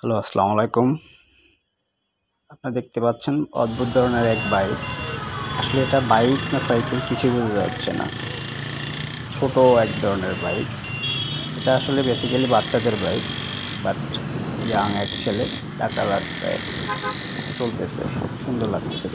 Hello, আসসালামু আলাইকুম। আপনারা দেখতে পাচ্ছেন অদ্ভুত ধরনের এক বাইক। আসলে এটা বাইক না সাইকেল কিছুই বোঝা যাচ্ছে না। ছোট এক ধরনের বাইক। এটা আসলে বেসিক্যালি বাচ্চাদের বাইক বাট ইয়াং এক ছেলে ঢাকা রাস্তায় চলতেছে। সুন্দর লাগতেছে